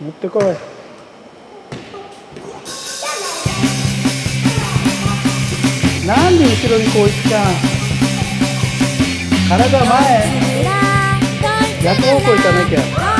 持ってこい。なんで後ろにこういっちゃう体前逆方向行かなきゃ。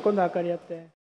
今度は明かりやって。